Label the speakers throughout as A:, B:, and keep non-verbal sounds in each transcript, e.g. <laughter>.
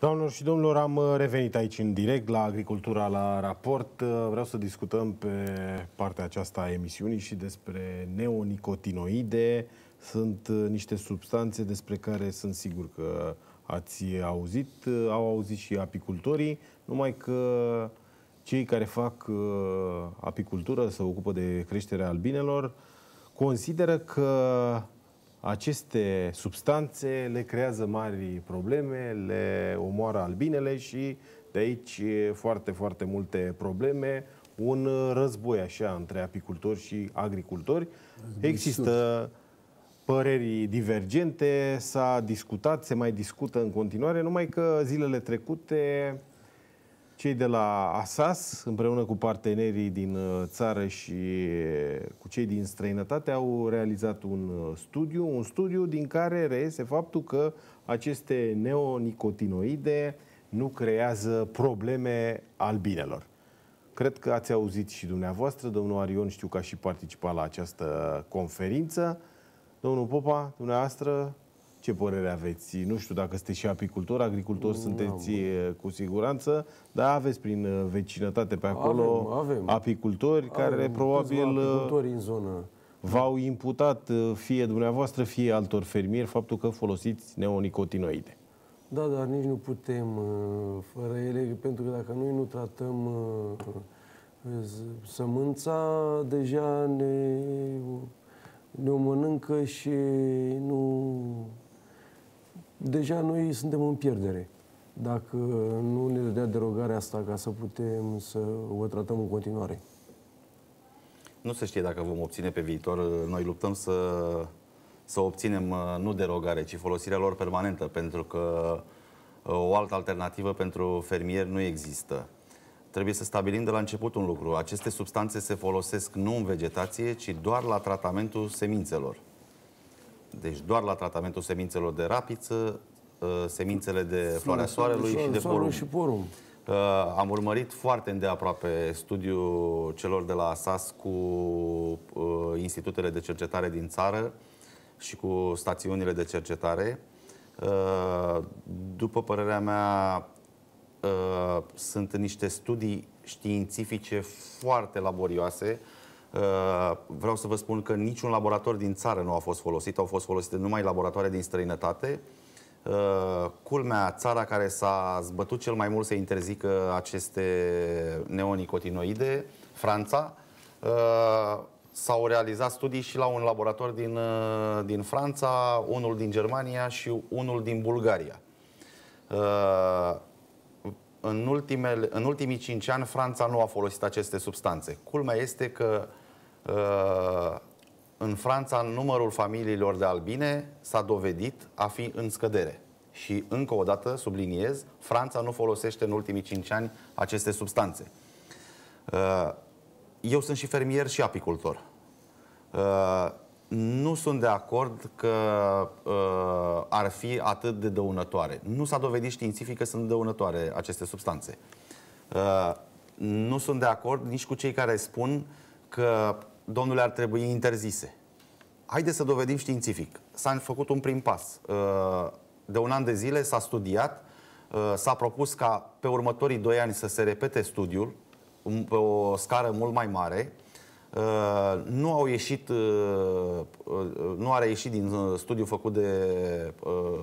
A: Doamnelor și domnilor, am uh, revenit aici în direct la Agricultura la raport. Uh, vreau să discutăm pe partea aceasta a emisiunii și despre neonicotinoide. Sunt uh, niște substanțe despre care sunt sigur că ați auzit, au auzit și apicultorii, numai că cei care fac apicultură, se ocupă de creșterea albinelor, consideră că aceste substanțe le creează mari probleme, le omoară albinele și de aici foarte, foarte multe probleme. Un război așa între apicultori și agricultori. Există păreri divergente, s-a discutat, se mai discută în continuare, numai că zilele trecute cei de la ASAS, împreună cu partenerii din uh, țară și uh, cu cei din străinătate, au realizat un uh, studiu, un studiu din care reiese faptul că aceste neonicotinoide nu creează probleme albinelor. Cred că ați auzit și dumneavoastră, domnul Arion știu că a și participat la această conferință. Domnul Popa, dumneavoastră, ce părere aveți? Nu știu dacă sunteți și apicultor, agricultor sunteți cu siguranță, dar aveți prin vecinătate pe acolo
B: avem, avem.
A: apicultori avem care probabil
B: apicultori în zonă.
A: v-au imputat fie dumneavoastră, fie altor fermieri faptul că folosiți neonicotinoide.
B: Da, dar nici nu putem fără ele, pentru că dacă noi nu tratăm sămânța, deja ne, ne o mănâncă și nu deja noi suntem în pierdere. Dacă nu ne dea derogarea asta ca să putem să o tratăm în continuare.
C: Nu se știe dacă vom obține pe viitor. Noi luptăm să, să obținem nu derogare, ci folosirea lor permanentă, pentru că o altă alternativă pentru fermieri nu există. Trebuie să stabilim de la început un lucru. Aceste substanțe se folosesc nu în vegetație, ci doar la tratamentul semințelor. Deci doar la tratamentul semințelor de rapiță, uh, semințele de floarea soarelui și de porum.
B: Și porum.
C: Uh, am urmărit foarte îndeaproape studiul celor de la SAS cu uh, institutele de cercetare din țară și cu stațiunile de cercetare. După părerea mea, sunt niște studii științifice foarte laborioase, Uh, vreau să vă spun că niciun laborator din țară nu a fost folosit, au fost folosite numai laboratoare din străinătate. Uh, culmea, țara care s-a zbătut cel mai mult să interzică aceste neonicotinoide, Franța, uh, s-au realizat studii și la un laborator din, din Franța, unul din Germania și unul din Bulgaria. În, ultimele, în ultimii cinci ani, Franța nu a folosit aceste substanțe. Culmea este că Uh, în Franța, numărul familiilor de albine s-a dovedit a fi în scădere. Și încă o dată, subliniez, Franța nu folosește în ultimii 5 ani aceste substanțe. Uh, eu sunt și fermier și apicultor. Uh, nu sunt de acord că ar fi atât de dăunătoare. Nu s-a dovedit științific că sunt dăunătoare aceste substanțe. Nu sunt de acord nici cu cei care spun că domnule, ar trebui interzise. Haideți să dovedim științific. S-a făcut un prim pas. Uh, de un an de zile s-a studiat, uh, s-a propus ca pe următorii doi ani să se repete studiul pe o scară mult mai mare. Uh, nu au ieșit, nu a reieșit din studiul făcut de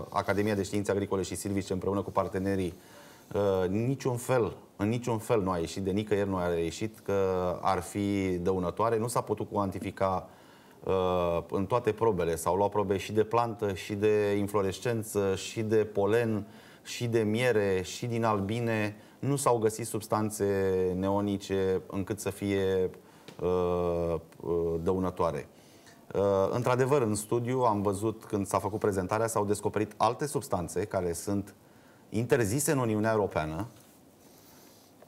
C: Academia de Științe Agricole și Silvice împreună cu partenerii niciun fel, în niciun fel nu a ieșit, de nicăieri nu a ieșit că ar fi dăunătoare. Nu s-a putut cuantifica uh, în toate probele. S-au luat probe și de plantă, și de inflorescență, și de polen, și de miere, și din albine. Nu s-au găsit substanțe neonice încât să fie uh, uh, dăunătoare. Uh, într-adevăr, în studiu am văzut, când s-a făcut prezentarea, s-au descoperit alte substanțe care sunt interzise în Uniunea Europeană.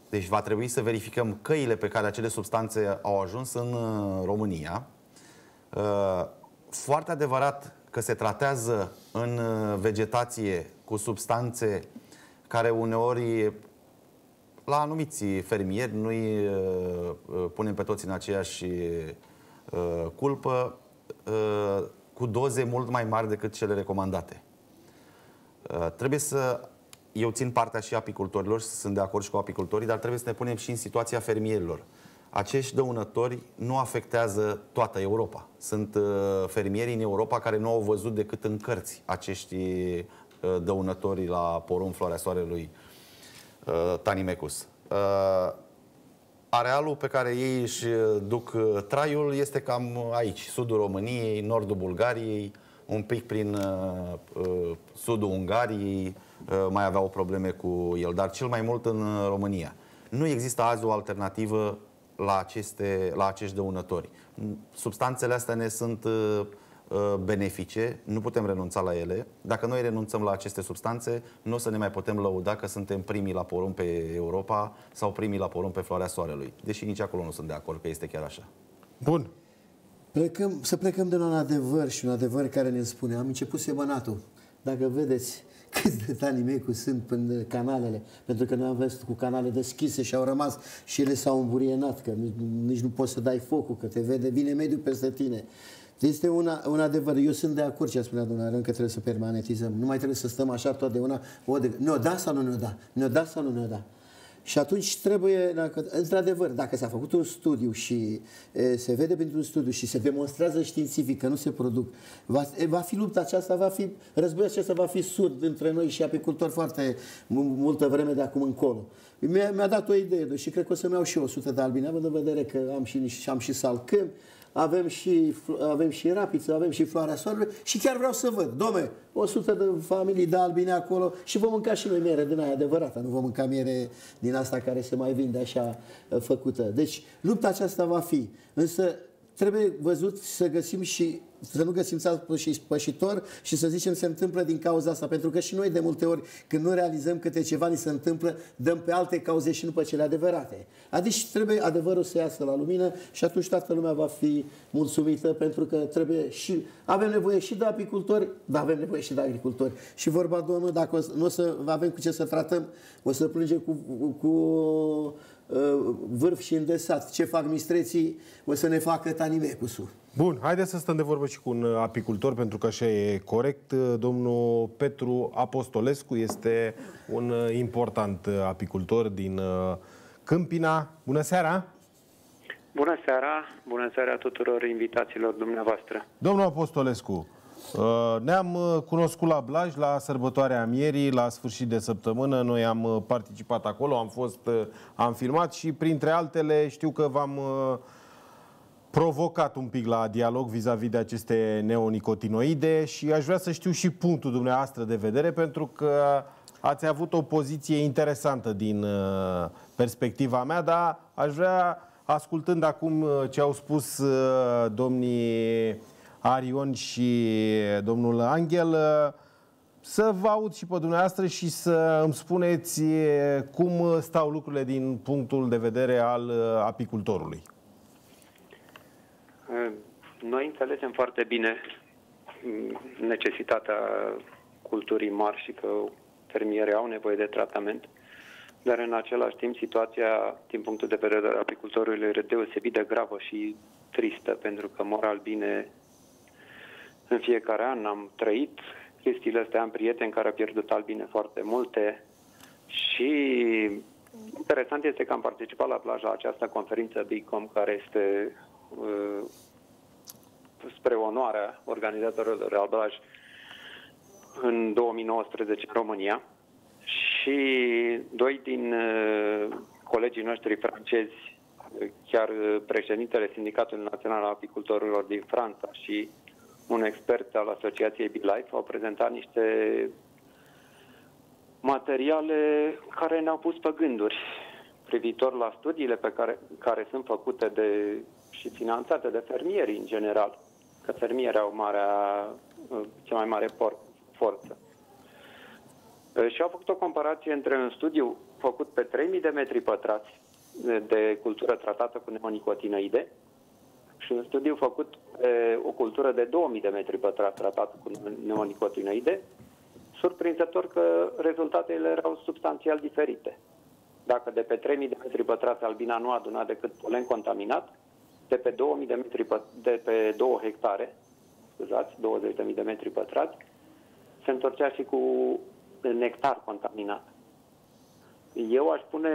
C: Deci va trebui să verificăm căile pe care acele substanțe au ajuns în uh, România. Uh, foarte adevărat că se tratează în uh, vegetație cu substanțe care uneori la anumiți fermieri nu-i punem pe toți în aceeași culpă cu doze mult mai mari decât cele recomandate. Trebuie să eu țin partea și apicultorilor, sunt de acord și cu apicultorii, dar trebuie să ne punem și în situația fermierilor. Acești dăunători nu afectează toată Europa. Sunt uh, fermieri în Europa care nu au văzut decât în cărți acești uh, dăunători la porumb Floarea Soarelui uh, Tanimecus. Uh, arealul pe care ei își duc uh, traiul este cam aici, sudul României, nordul Bulgariei, un pic prin uh, uh, sudul Ungariei, uh, mai aveau probleme cu el, dar cel mai mult în România. Nu există azi o alternativă la, aceste, la acești dăunători. Substanțele astea ne sunt uh, uh, benefice, nu putem renunța la ele. Dacă noi renunțăm la aceste substanțe, nu o să ne mai putem lăuda că suntem primii la porumb pe Europa sau primii la porumb pe floarea soarelui. Deși nici acolo nu sunt de acord că este chiar așa.
A: Bun.
D: Plecăm, să plecăm de la un adevăr și un adevăr care ne spune. Am început semănatul. Dacă vedeți <laughs> câți de tanimecuri sunt în canalele, pentru că noi am văzut cu canale deschise și au rămas și ele s-au îmburienat, că nici, nici nu poți să dai focul, că te vede, vine mediul peste tine. Este una, un adevăr. Eu sunt de acord ce a spunea domnul Arân, că trebuie să permanentizăm. Nu mai trebuie să stăm așa totdeauna. O de... Ne-o da sau nu ne-o da? Ne-o da sau nu ne-o da? Și atunci trebuie, dacă, într-adevăr, dacă s-a făcut un studiu și e, se vede printr-un studiu și se demonstrează științific că nu se produc, va, e, va fi lupta aceasta, va fi, războiul acesta va fi surd între noi și apicultori foarte multă vreme de acum încolo. Mi-a, mi dat o idee și cred că o să-mi iau și 100 de albine, având în vedere că am și, am și salcâni, avem și, avem și rapiță, avem și floarea soarelui și chiar vreau să văd, domne, 100 de familii de albine acolo și vom mânca și noi miere din aia adevărată, nu vom mânca miere din asta care se mai vinde așa uh, făcută. Deci lupta aceasta va fi, însă trebuie văzut să găsim și să nu găsim și pășitor și să zicem se întâmplă din cauza asta. Pentru că și noi de multe ori, când nu realizăm câte ceva ni se întâmplă, dăm pe alte cauze și nu pe cele adevărate. Adică trebuie adevărul să iasă la lumină și atunci toată lumea va fi mulțumită pentru că trebuie și avem nevoie și de apicultori, dar avem nevoie și de agricultori. Și vorba Domnului, dacă nu o să avem cu ce să tratăm, o să plângem cu, cu Uh, vârf și îndesat. Ce fac mistreții, o să ne facă tanimecusul.
A: Bun, haideți să stăm de vorbă și cu un apicultor, pentru că așa e corect. Domnul Petru Apostolescu este un important apicultor din uh, Câmpina. Bună seara!
E: Bună seara! Bună seara tuturor invitațiilor dumneavoastră!
A: Domnul Apostolescu, Uh, ne-am uh, cunoscut la Blaj, la sărbătoarea Mierii, la sfârșit de săptămână. Noi am uh, participat acolo, am fost, am filmat și printre altele știu că v-am provocat un pic la dialog vis-a-vis -vis de aceste neonicotinoide și aș vrea să știu și punctul dumneavoastră de vedere pentru că ați avut o poziție interesantă din perspectiva mea, dar aș vrea, ascultând acum ce au spus domnii Arion și domnul Angel, să vă aud și pe dumneavoastră și să îmi spuneți cum stau lucrurile din punctul de vedere al apicultorului.
E: Noi înțelegem foarte bine necesitatea culturii mari și că fermierii au nevoie de tratament, dar în același timp situația din punctul de vedere al apicultorului este deosebit de gravă și tristă, pentru că mor albine în fiecare an am trăit chestiile astea, am prieteni care au pierdut albine foarte multe și interesant este că am participat la plaja această conferință BICOM care este uh, spre onoarea organizatorilor al Blaj în 2019 în România. Și doi din uh, colegii noștri francezi, chiar președintele Sindicatului Național al Apicultorilor din Franța și un expert al Asociației BitLife, au prezentat niște materiale care ne-au pus pe gânduri privitor la studiile pe care, care sunt făcute de, și finanțate de fermieri în general, că fermieri au marea, cea mai mare por, forță. Și au făcut o comparație între un studiu făcut pe 3000 de metri pătrați de cultură tratată cu neonicotinoide și un studiu făcut pe o cultură de 2000 de metri pătrați tratat cu neonicotinoide, surprinzător că rezultatele erau substanțial diferite. Dacă de pe 3000 de metri pătrați albina nu aduna decât polen contaminat, de pe 2000 de metri de pe 2 hectare, scuzați, 20.000 de metri pătrați, se întorcea și cu nectar contaminat. Eu aș pune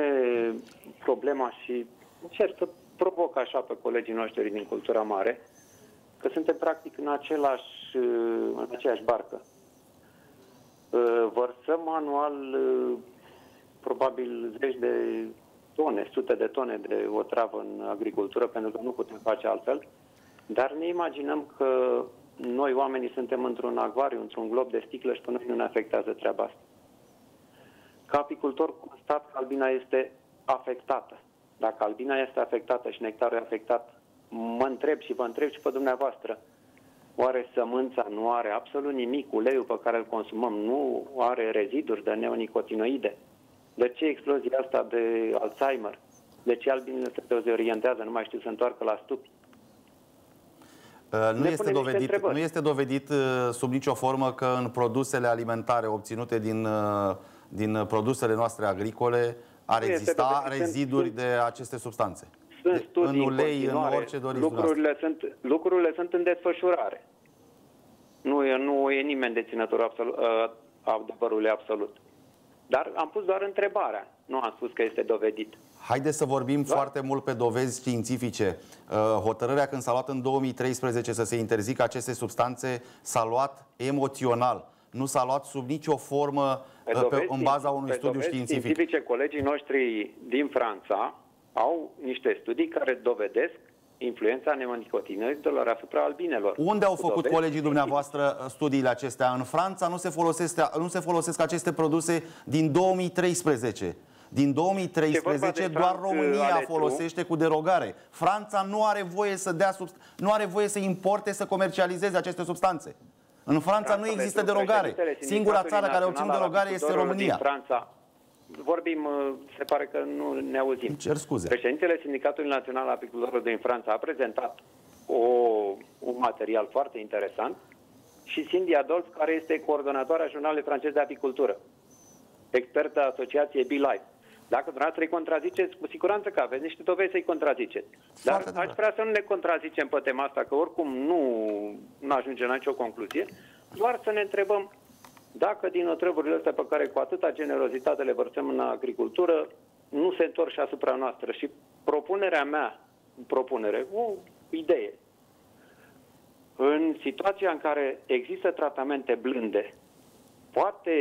E: problema și încerc să provoc așa pe colegii noștri din cultura mare, că suntem practic în, același, în aceeași barcă. Uh, vărsăm anual uh, probabil zeci de tone, sute de tone de o travă în agricultură, pentru că nu putem face altfel, dar ne imaginăm că noi oamenii suntem într-un acvariu, într-un glob de sticlă și pe noi nu ne afectează treaba asta. Ca apicultor constat că albina este afectată. Dacă albina este afectată și nectarul e afectat, mă întreb și vă întreb și pe dumneavoastră, oare sămânța nu are absolut nimic, uleiul pe care îl consumăm nu are reziduri de neonicotinoide? De ce explozia asta de Alzheimer? De ce albinele se dezorientează, nu mai știu să întoarcă la stupi?
C: Uh, nu este, dovedit, nu este dovedit uh, sub nicio formă că în produsele alimentare obținute din, uh, din produsele noastre agricole ar nu exista reziduri sunt, de aceste substanțe.
E: Sunt studii
C: în ulei, în, în orice doriți
E: lucrurile sunt, lucrurile sunt în desfășurare. Nu e, nu e nimeni deținător absolut, adevărului absolut. Dar am pus doar întrebarea. Nu am spus că este dovedit.
C: Haideți să vorbim da. foarte mult pe dovezi științifice. Uh, hotărârea când s-a luat în 2013 să se interzică aceste substanțe s-a luat emoțional. Nu s-a luat sub nicio formă pe uh, dovezi, pe, în baza unui pe studiu științific.
E: științifice, colegii noștri din Franța au niște studii care dovedesc influența neonicotinoidelor asupra albinelor.
C: Unde au făcut colegii dumneavoastră uh, studiile acestea? În Franța nu se, folosesc, nu se folosesc aceste produse din 2013. Din 2013 doar România folosește cu derogare. Franța nu are voie să dea nu are voie să importe, să comercializeze aceste substanțe. În Franța nu există derogare. Singura țară care a obținut derogare este România.
E: Franța. Vorbim, uh, se pare că nu ne auzim.
C: Cer scuze.
E: Președintele Sindicatului Național al Apicultorilor din Franța a prezentat o, un material foarte interesant și Cindy Adolf, care este coordonatoarea jurnalului francez de apicultură, expertă Asociației BeLife. Dacă dumneavoastră îi contraziceți, cu siguranță că aveți niște dovezi să-i contraziceți. Dar Foarte aș vrea să nu ne contrazicem pe tema asta, că oricum nu, nu ajungem la nicio concluzie, doar să ne întrebăm dacă din otrăvurile astea pe care cu atâta generozitate le vărsăm în agricultură, nu se întorc și asupra noastră. Și propunerea mea, propunere, o idee, în situația în care există tratamente blânde, poate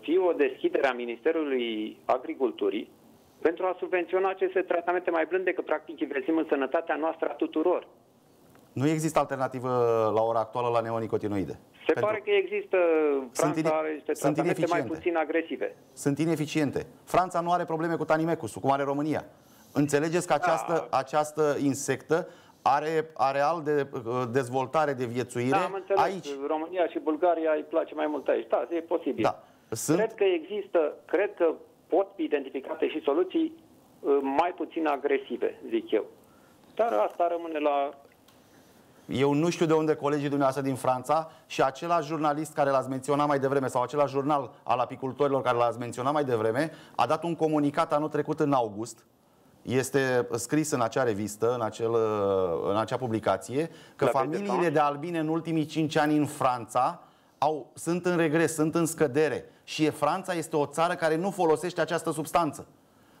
E: fi o deschidere a Ministerului Agriculturii pentru a subvenționa aceste tratamente mai blânde, că practic investim în sănătatea noastră a tuturor.
C: Nu există alternativă la ora actuală la neonicotinoide. Se
E: pentru... pare că există. Franța sunt, are niște sunt tratamente mai puțin agresive.
C: Sunt ineficiente. Franța nu are probleme cu tanimecusul, cum are România. Înțelegeți că această, da. această insectă are areal de uh, dezvoltare, de viețuire da, am înțeles. aici.
E: România și Bulgaria îi place mai mult aici. Da, e posibil. Da. Sunt... Cred că există, cred că pot fi identificate și soluții uh, mai puțin agresive, zic eu. Dar asta rămâne la
C: eu nu știu de unde colegii dumneavoastră din Franța și același jurnalist care l-ați menționat mai devreme sau același jurnal al apicultorilor care l-ați menționat mai devreme a dat un comunicat anul trecut în august este scris în acea revistă, în, acel, în acea publicație, că La familiile de albine în ultimii 5 ani în Franța au, sunt în regres, sunt în scădere. Și Franța este o țară care nu folosește această substanță.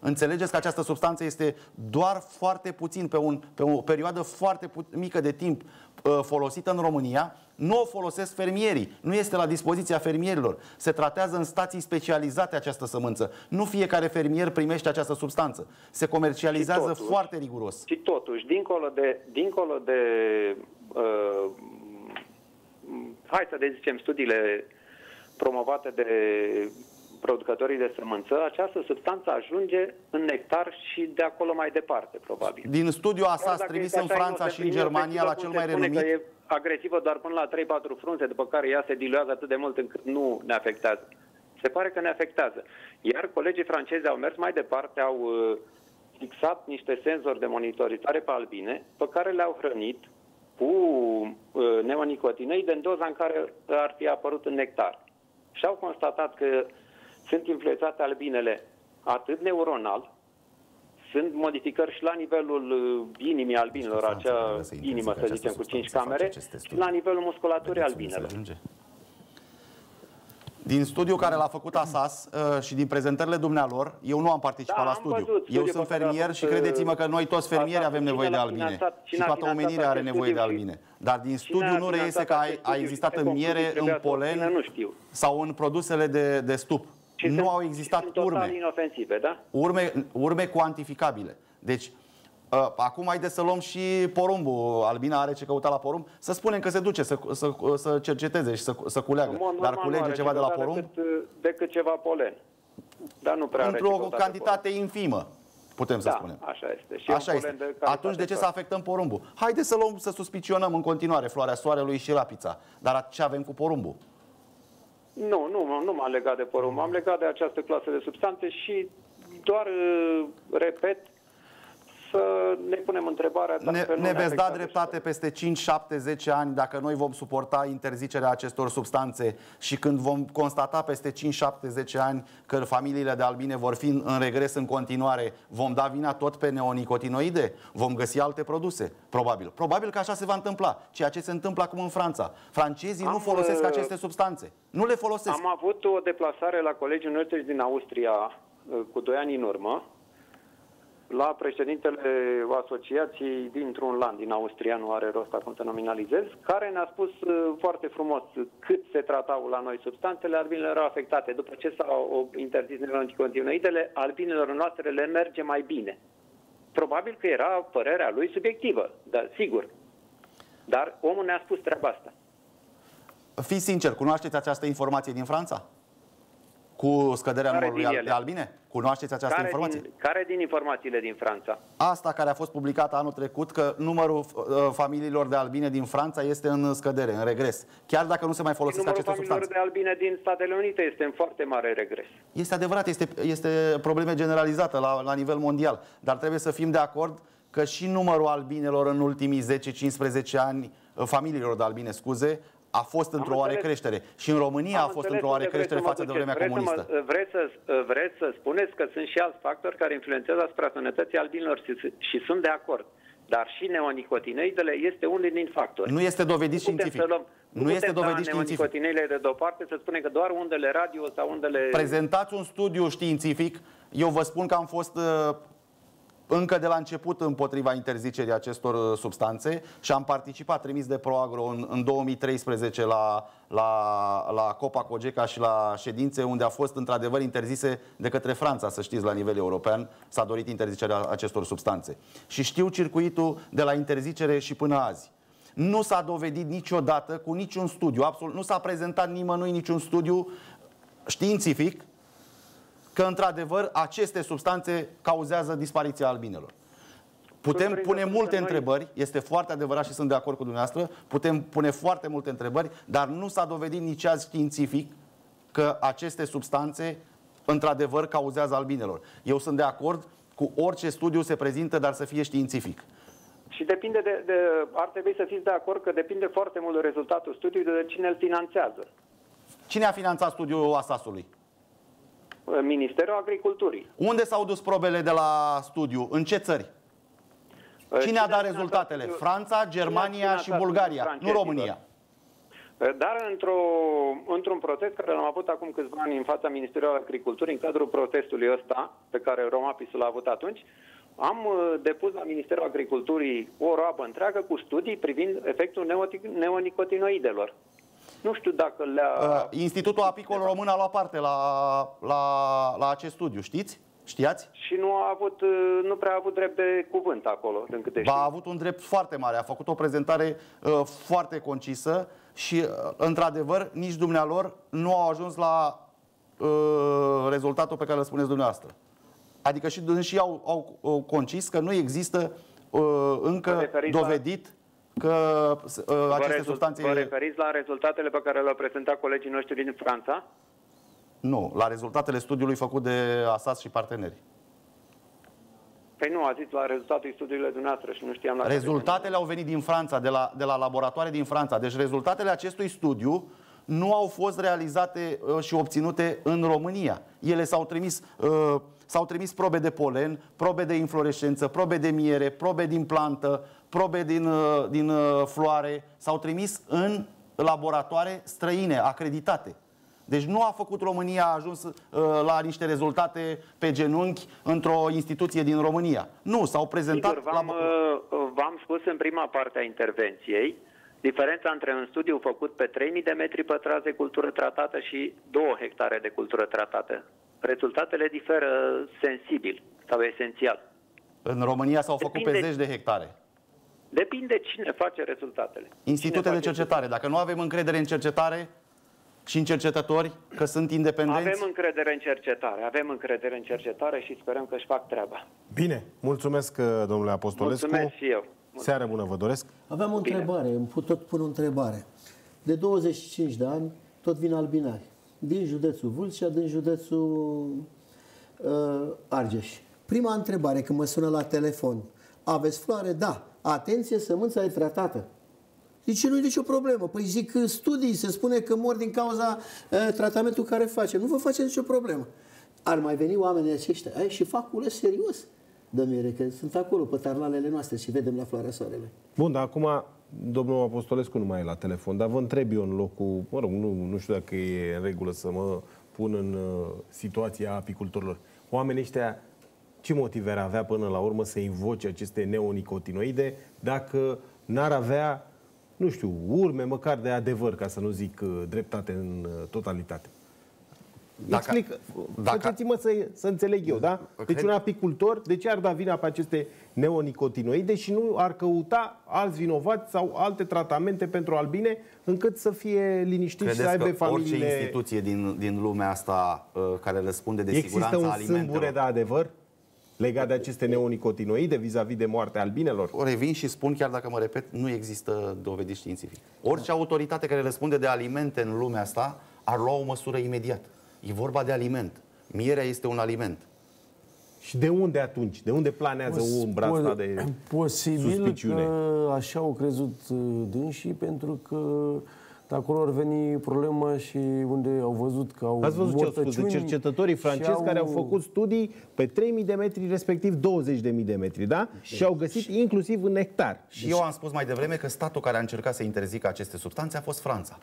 C: Înțelegeți că această substanță este doar foarte puțin, pe, un, pe o perioadă foarte mică de timp uh, folosită în România, nu o folosesc fermierii, nu este la dispoziția fermierilor. Se tratează în stații specializate această sămânță. Nu fiecare fermier primește această substanță. Se comercializează totuși, foarte riguros.
E: Și totuși, dincolo de, dincolo de uh, hai să zicem, studiile promovate de producătorii de sămânță, această substanță ajunge în nectar și de acolo mai departe, probabil.
C: Din studiu asta ați trimis în Franța și în Germania la cel mai renumit? Că e
E: agresivă doar până la 3-4 frunze, după care ea se diluează atât de mult încât nu ne afectează. Se pare că ne afectează. Iar colegii francezi au mers mai departe, au uh, fixat niște senzori de monitorizare pe albine, pe care le-au hrănit cu uh, neonicotinoide în doza în care ar fi apărut în nectar. Și au constatat că sunt influențate albinele atât neuronal, sunt modificări și la nivelul uh, inimii albinelor, acea inimă, să zicem, cu 5 camere, și la nivelul musculaturii albinelor.
C: Din studiul care l-a făcut ASAS uh, și din prezentările dumnealor, eu nu am participat
E: Da,
C: la
E: am
C: studiu.
E: văzut
C: eu
E: studiul
C: sunt
E: pe care l-a
C: fermier
E: făcut,
C: și credeți-mă că noi toți fermieri
E: ASAS.
C: avem
E: Cine
C: nevoie de
E: l-a
C: albine.
E: finanțat?
C: Și
E: Cine a
C: toată
E: finanțat
C: omenirea are
E: acest
C: nevoie de
E: studiu și-
C: albine. Dar din
E: Cine
C: studiu
E: a
C: nu
E: finanțat
C: reiese că a,
E: acest
C: a
E: studiu?
C: existat
E: Ce
C: în
E: concluzii
C: miere,
E: trebuia
C: în
E: să obțină?
C: polen
E: Nu știu.
C: sau în produsele de, de stup.
E: Și
C: nu
E: sunt-
C: au
E: și
C: existat
E: sunt total
C: urme.
E: inofensive, da?
C: urme, urme cuantificabile. Deci, uh, acum haideți să luăm și porumbul. Albina are ce căuta la porumb. Să spunem că se duce să, să, să cerceteze și să, să culeagă.
E: În mod
C: Dar
E: normal nu
C: culege
E: are
C: ceva de la
E: căutat
C: porumb
E: Decât, decât ceva polen. Dar nu prea are ce
C: într-o
E: căuta pe
C: cantitate infimă, putem să
E: Da,
C: spunem.
E: așa este. Și
C: Așa
E: un
C: este.
E: polen de calitate
C: Atunci de ce să
E: foarte.
C: afectăm porumbul? Haideți să luăm, să suspicionăm în continuare floarea soarelui și rapița. Dar ce avem cu porumbul?
E: Nu, nu, nu m-am legat de porumb. M-am legat de această clasă de substanțe și doar, uh, repet, să ne punem întrebarea dacă
C: Ne,
E: nu
C: ne veți da
E: afectează
C: dreptate peste 5, 7, 10 ani dacă noi vom suporta interzicerea acestor substanțe și când vom constata peste 5, 7, 10 ani că familiile de albine vor fi în regres în continuare, vom da vina tot pe neonicotinoide? Vom găsi alte produse? Probabil. Probabil că așa se va întâmpla. Ceea ce se întâmplă acum în Franța. Francezii nu
E: Am,
C: folosesc
E: uh,
C: aceste substanțe. Nu le folosesc.
E: Am avut o deplasare la colegii noștri din Austria uh, cu doi ani în urmă, la președintele asociației dintr-un land din Austria, nu are rost acum să nominalizez, care ne-a spus uh, foarte frumos cât se tratau la noi substanțele, albinele erau afectate. După ce s-au interzis neonicotinoidele, albinelor noastre le merge mai bine. Probabil că era părerea lui subiectivă, dar sigur. Dar omul ne-a spus treaba asta.
C: Fiți sincer, cunoașteți această informație din Franța? Cu scăderea
E: Care
C: numărului
E: din
C: al- de
E: ele?
C: albine? Cunoașteți această
E: Care
C: informație?
E: din, care din informațiile din Franța?
C: Asta care a fost publicată anul trecut, că numărul uh, familiilor de albine din Franța este în scădere, în regres. Chiar dacă nu se mai folosesc
E: Numărul
C: aceste
E: familiilor
C: substanțe.
E: de albine din Statele Unite este în foarte mare regres.
C: Este adevărat, este, este probleme generalizată la, la nivel mondial. Dar trebuie să fim de acord că și numărul albinelor în ultimii 10-15 ani, uh, familiilor de albine, scuze, a fost într-o oare
E: înțeles.
C: creștere. Și în România a
E: Am
C: fost
E: înțeles
C: într-o oare
E: unde vreți
C: creștere
E: să mă
C: față de
E: duceți.
C: vremea
E: vreți
C: comunistă.
E: Să mă, vreți, să, vreți să spuneți că sunt și alți factori care influențează asupra sănătății albinilor și, și sunt de acord. Dar și neonicotinoidele este unul din factori.
C: Nu este dovedit
E: Nu putem
C: științific.
E: Să luăm,
C: Nu este
E: putem
C: dovedit
E: da
C: științific.
E: neonicotinoidele de deoparte să spunem că doar undele radio sau undele...
C: Prezentați un studiu științific. Eu vă spun că am fost uh, încă de la început împotriva interzicerii acestor uh, substanțe și am participat, trimis de Proagro în, în 2013 la, la, la Copa Cogeca și la ședințe unde a fost într-adevăr interzise de către Franța, să știți, la nivel european, s-a dorit interzicerea acestor substanțe. Și știu circuitul de la interzicere și până azi. Nu s-a dovedit niciodată cu niciun studiu, absolut, nu s-a prezentat nimănui niciun studiu științific că într-adevăr aceste substanțe cauzează dispariția albinelor. Putem
E: Surprinzător
C: pune
E: că
C: multe
E: noi-
C: întrebări, este foarte adevărat și sunt de acord cu dumneavoastră, putem pune foarte multe întrebări, dar nu s-a dovedit nici azi științific că aceste substanțe într-adevăr cauzează albinelor. Eu sunt de acord cu orice studiu se prezintă, dar să fie științific.
E: Și depinde de, de, ar trebui să fiți de acord că depinde foarte mult de rezultatul studiului de cine îl finanțează.
C: Cine a finanțat studiul Asasului?
E: Ministerul Agriculturii.
C: Unde s-au dus probele de la studiu? În ce țări? Cine a dat rezultatele? Franța, Germania și Bulgaria, nu România.
E: Dar într-o, într-un proces care l-am avut acum câțiva ani în fața Ministerului Agriculturii, în cadrul protestului ăsta, pe care Romapisul l-a avut atunci, am uh, depus la Ministerul Agriculturii o roabă întreagă cu studii privind efectul neoti- neonicotinoidelor. Nu știu dacă le-a...
C: Uh, Institutul Apicol Român a luat parte la, la, la acest studiu, știți? Știați?
E: Și nu a avut, uh, nu prea a avut drept de cuvânt acolo, din câte
C: Ba,
E: știu.
C: a avut un drept foarte mare, a făcut o prezentare uh, foarte concisă și, uh, într-adevăr, nici dumnealor nu au ajuns la uh, rezultatul pe care îl spuneți dumneavoastră. Adică și dânsii au, au, au concis că nu există uh,
E: Vă
C: încă
E: referiți la-
C: dovedit că uh,
E: Vă,
C: aceste
E: rezult-
C: substanțe...
E: vă referiți la rezultatele pe care le-au prezentat colegii noștri din Franța?
C: Nu, la rezultatele studiului făcut de ASAS și parteneri.
E: Păi nu, a zis la rezultatul studiului dumneavoastră și nu știam la care
C: Rezultatele au venit din Franța, de la, de la laboratoare din Franța. Deci rezultatele acestui studiu nu au fost realizate uh, și obținute în România. Ele s-au trimis, uh, s-au trimis probe de polen, probe de inflorescență, probe de miere, probe din plantă, probe din, uh, din uh, floare. S-au trimis în laboratoare străine, acreditate. Deci nu a făcut România, a ajuns uh, la niște rezultate pe genunchi într-o instituție din România. Nu, s-au prezentat...
E: Sigur, v-am,
C: la...
E: uh, v-am spus în prima parte a intervenției diferența între un studiu făcut pe 3000 de metri pătrați de cultură tratată și 2 hectare de cultură tratată. Rezultatele diferă sensibil sau esențial.
C: În România s-au făcut pe
E: Depinde-
C: zeci de hectare.
E: Depinde cine face rezultatele.
C: Institute
E: Cine
C: de
E: face
C: cercetare. Dacă nu avem încredere în cercetare și în cercetători, că sunt independenți,
E: Avem încredere în cercetare, avem încredere în cercetare și sperăm că își fac treaba.
A: Bine, mulțumesc, uh, domnule Apostolescu.
E: Mulțumesc și eu.
A: Seară bună vă doresc.
D: Aveam o
E: Bine.
D: întrebare, îmi put- tot pun o întrebare. De 25 de ani tot vin albinari. Din județul Vâlcea, din județul uh, Argeș. Prima întrebare, când mă sună la telefon, aveți floare? Da. Atenție, sămânța e tratată. Zice, nu e nicio problemă. Păi zic, în studii se spune că mor din cauza uh, tratamentul care face. Nu vă face nicio problemă. Ar mai veni oamenii aceștia ai, și fac cules serios. Dă-mi că sunt acolo pe tarlalele noastre și vedem la floarea soarelui.
A: Bun, dar acum domnul Apostolescu nu mai e la telefon, dar vă întreb eu în locul, mă rog, nu, nu știu dacă e în regulă să mă pun în uh, situația apicultorilor. Oamenii ăștia ce motive ar avea până la urmă să invoce aceste neonicotinoide dacă n-ar avea, nu știu, urme măcar de adevăr, ca să nu zic uh, dreptate în uh, totalitate?
C: Dacă-
A: Explic,
C: dacă-
A: faceți-mă să, să înțeleg eu, da? Deci
C: Cred-
A: un apicultor, de ce ar da vina pe aceste neonicotinoide și nu ar căuta alți vinovați sau alte tratamente pentru albine încât să fie liniștiți și să
C: credeți
A: aibă
C: că orice
A: familiile...
C: instituție din, din lumea asta uh, care răspunde de
A: Există
C: siguranța
A: un
C: alimentelor...
A: sâmbure de adevăr legat de aceste neonicotinoide vis-a-vis de moartea albinelor?
C: Revin și spun, chiar dacă mă repet, nu există dovedit științific. Orice autoritate care răspunde de alimente în lumea asta ar lua o măsură imediat. E vorba de aliment. Mierea este un aliment.
A: Și de unde atunci? De unde planează umbra asta de
B: Posibil
A: suspiciune?
B: că așa au crezut uh, dânsii, pentru că de acolo ar veni problema și unde au văzut că au
A: Ați văzut ce au spus de
B: mortăciuni
A: cercetătorii
B: și
A: francezi care au făcut studii pe 3000 de metri, respectiv 20.000 de metri, da? Și au găsit inclusiv în hectar.
C: Și eu am spus mai devreme că statul care a încercat să interzică aceste substanțe a fost Franța.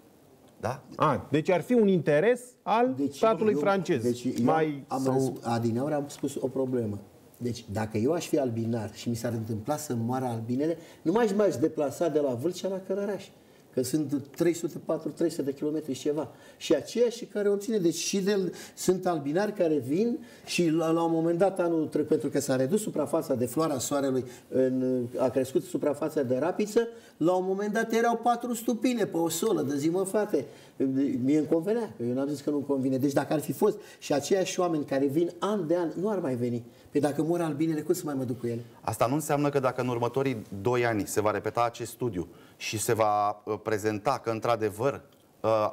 C: Da?
A: A, deci ar fi un interes al statului
D: eu-
A: francez.
D: Deci eu
A: mai
D: am
A: sau...
D: răs- adineauri am spus o problemă. Deci dacă eu aș fi albinar și mi s-ar întâmpla să moară albinele, nu m-aș mai deplasa de la Vâlcea la Cărăraș. Că sunt 304-300 de kilometri și ceva. Și aceiași care o ține. Deci și de, sunt albinari care vin și la, la un moment dat anul trecut, pentru că s-a redus suprafața de floarea soarelui, în, a crescut suprafața de rapiță, la un moment dat erau patru stupine pe o solă. De zi, mă, frate, mie îmi convenea. că Eu n-am zis că nu-mi convine. Deci dacă ar fi fost și aceiași oameni care vin an de an, nu ar mai veni. Pe dacă mor albinele, cum să mai mă duc cu ele?
C: Asta nu înseamnă că dacă în următorii doi ani se va repeta acest studiu și se va uh, prezenta că într-adevăr uh,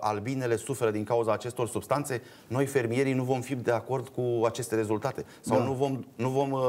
C: albinele suferă din cauza acestor substanțe, noi fermierii nu vom fi de acord cu aceste rezultate. Sau
B: Da.
C: nu, vom, nu, vom, uh,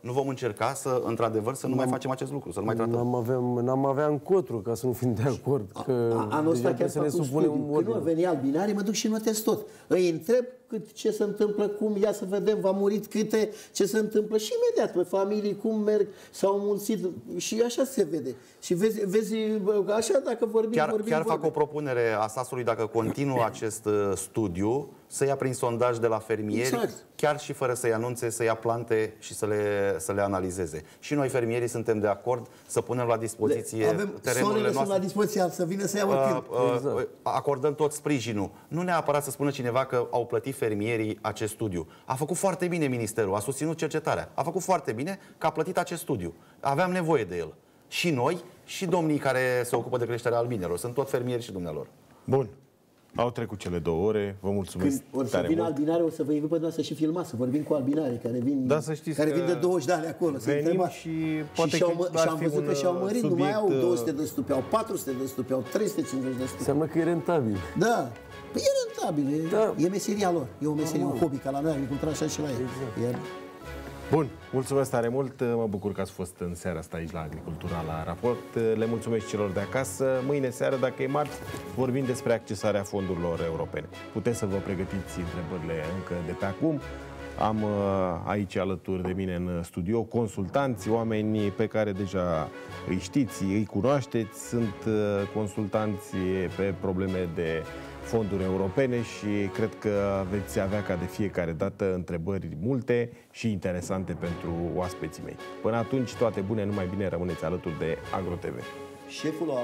C: nu vom încerca să, într-adevăr, să nu mai facem acest lucru, să nu mai tratăm.
B: N-am avea, n-am avea încotru ca să nu fim de acord. Că
D: A- Anul ăsta
B: deja
D: chiar
B: trebuie să ne
D: fac un
B: supunem
D: studiu. Când nu
B: ordine.
D: veni albinarii, mă duc și notez tot. Îi întreb cât, ce se întâmplă, cum, ia să vedem, v-a murit câte, ce se întâmplă și imediat pe familii, cum merg, s-au mulțit și așa se vede. Și vezi, vezi bă, așa dacă vorbim,
C: Chiar,
D: vorbim,
C: chiar fac
D: vorbim.
C: o propunere a SAS-ului, dacă continuă <coughs> acest uh, studiu, să ia prin sondaj de la fermieri,
D: Exact.
C: chiar și fără să-i anunțe, să ia plante și să le, să le analizeze. Și noi, fermierii, suntem de acord să punem la dispoziție
D: Avem,
C: terenurile
D: sonele sunt
C: noastre.
D: la dispoziție să vină să ia
C: Uh,
D: timp.
C: uh,
B: Exact.
C: acordăm tot sprijinul. Nu neapărat să spună cineva că au plătit fermierii acest studiu. A făcut foarte bine ministerul, a susținut cercetarea. A făcut foarte bine că a plătit acest studiu. Aveam nevoie de el. Și noi, și domnii care se ocupă de creșterea albinelor. Sunt tot fermieri și dumnealor.
A: Bun. Au trecut cele două ore. Vă mulțumesc
D: Când o să
A: tare
D: vină
A: mult.
D: albinare, o să vă invit pe noi să și filmați, să vorbim cu albinarii care vin,
A: Da, să știți
D: care
A: că
D: vin de 20 de ani acolo. să
A: venim
D: întrebați.
A: și poate
D: și, și-au,
A: că
D: mă-
A: ar
D: și am
A: fi
D: văzut
A: un,
D: că și-au
A: uh,
D: mărit, nu mai au
A: subiect, uh,
D: 200 de stupe, au 400 de stupe, au 350 de stupe.
B: Înseamnă că e rentabil.
D: Da. Păi e rentabil, e,
B: Da.
D: e meseria lor. E o meserie, un hobby, ca la noi, agricultura așa și la ei.
A: Exact.
D: E,
A: Bun, mulțumesc tare mult. Mă bucur că ați fost în seara asta aici la Agricultura la raport. Le mulțumesc celor de acasă. Mâine seară, dacă e marți, vorbim despre accesarea fondurilor europene. Puteți să vă pregătiți întrebările încă de pe acum. Am uh, aici alături de mine în studio consultanți, oameni pe care deja îi știți, îi cunoașteți, sunt uh, consultanți pe probleme de fonduri europene și cred că veți avea ca de fiecare dată întrebări multe și interesante pentru oaspeții mei. Până atunci, toate bune, numai bine rămâneți alături de AgroTV.
D: Șeful a